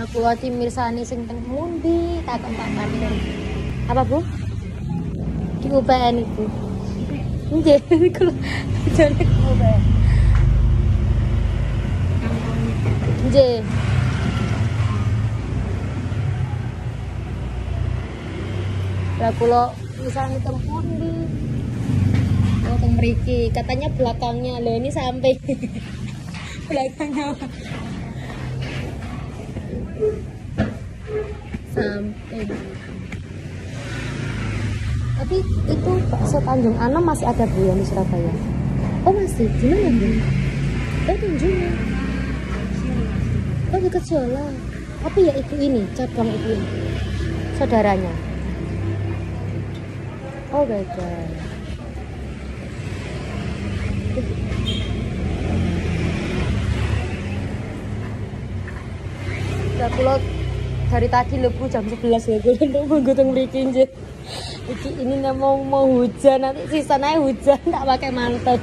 aku ati mirsani sing teng mundi Pak Kantor apa Bu? Di UPN itu. Nggih kula jane di UPN nggih. Lah kula misalnya teng pundi? Oh teng katanya belakangnya. Loh ini sampai belakangnya sampai. Tapi itu bakso Tanjung Anom masih ada bu yang di Surabaya? Oh masih. Di mana bu? Oh tunjuknya. Oh dekat Jola tapi ya itu ini? Cabang itu ini? Saudaranya? Oh beda Ya kula dari tadi lebu jam 11 ya kula nunggu teng mriki nggih. Iki ini mau mau hujan nanti sisa naik hujan tak pakai mantel.